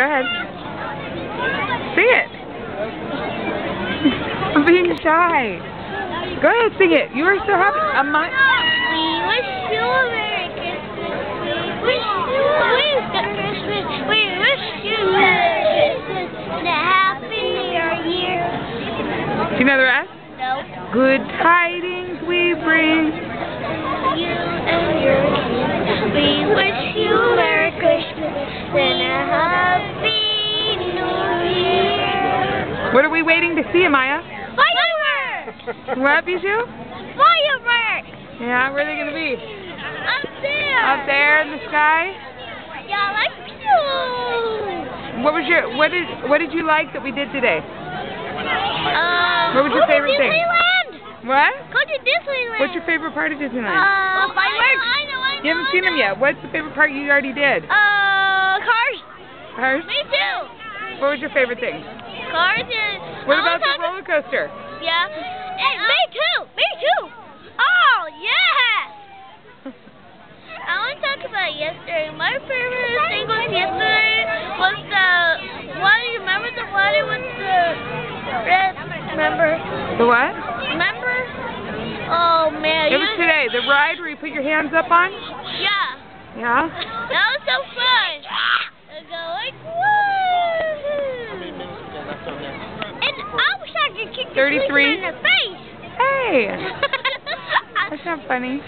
Go ahead. Sing it. I'm being shy. Go ahead, sing it. You are so happy. I'm not. We wish you a Merry Christmas. We wish you a Merry Christmas. We wish you a Merry Christmas and a Happy New Year. Do you know the rest? No. Good tidings we bring. What are we waiting to see, Amaya? Fireworks! What, Bijou? Fireworks! Yeah, where are they going to be? Up there! Up there in the sky? Yeah, like pew! What was your what did what did you like that we did today? Um, What was your favorite thing? What? Go to Disneyland! What's your favorite part of Disneyland? Uh, fireworks! I know, I know, you haven't seen them yet. What's the favorite part you already did? Uh, cars. Cars? Me too. What was your favorite thing? Cars and... What about the roller coaster? Yeah. And me too! Me too! Oh, yes! I want to talk about yesterday. My favorite thing was yesterday was the... What you remember the water with the red... Remember? The what? Remember? Oh, man. It was today. The ride where you put your hands up on? Yeah. Yeah? That was so fun. I go like, woo! And I wish I could kick the 33. policeman in the face. Hey! That's not funny.